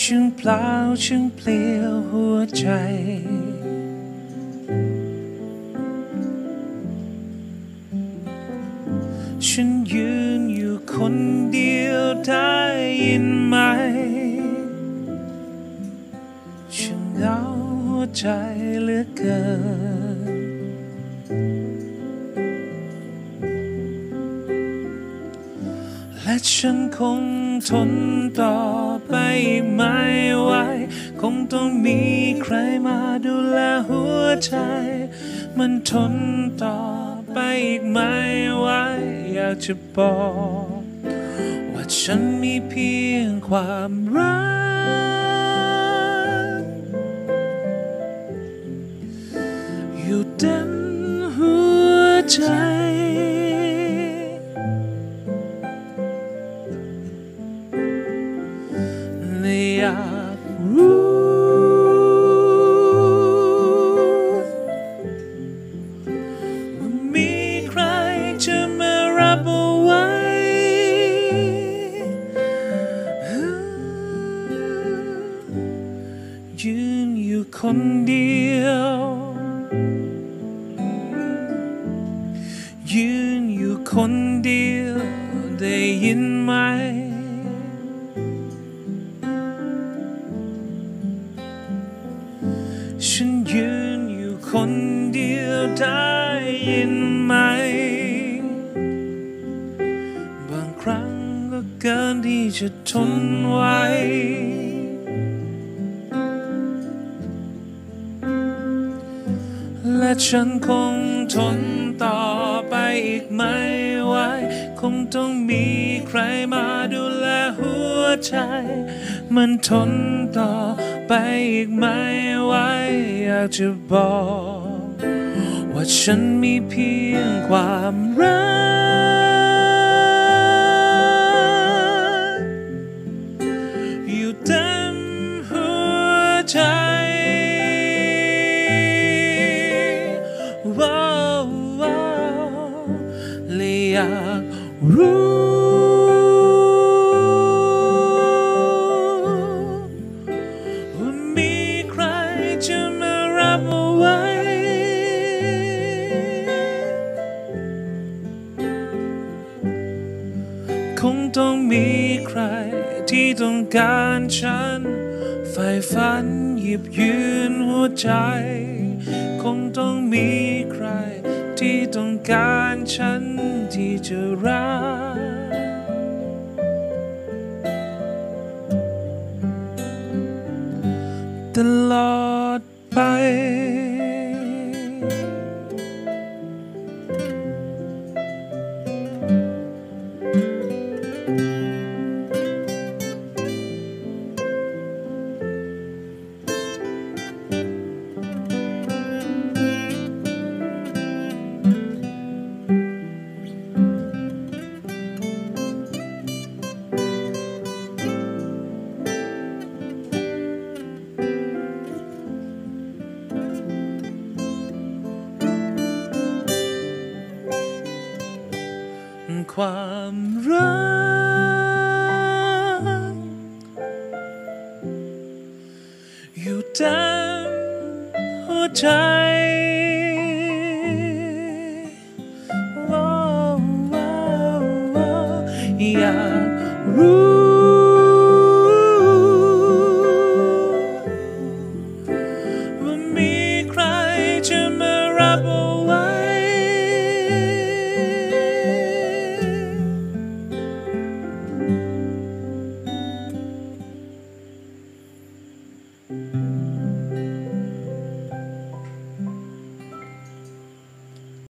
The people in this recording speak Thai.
ช่างเปลี่ยวหัวใจ ฉันยืนอยู่คนเดียวได้ยินไหมฉันเหงาหัวใจเหลือเกิน และฉันคงทนต่อ ไปไม่ไหวคงต้องมีใครมาดูแลหัวใจ มันทนต่อไปอีกไม่ไหวอยากจะบอก ว่าฉันมีเพียงความรัก อยู่เต็มหัวใจ คนเดียวได้ยินไหม ฉันยืนอยู่คนเดียวได้ยินไหม บางครั้งก็เกินที่จะทนไหวและฉันคงทนต่อ อีกไม่ไหวคงต้องมีใครมาดูแลหัวใจ มันทนต่อไปอีกไม่ไหวอยากจะบอก ว่าฉันมีเพียงความรัก อยู่เต็มหัวใจ อยากรู้ว่ามีใครจะมารับเอาไว้ คงต้องมีใครที่ต้องการฉันใฝ่ฝันหยิบยืนหัวใจ คงต้องมีใคร ที่ต้องการฉันที่จะรัก ตลอดไป ความรัก อยู่เต็มหัวใจอยากรู้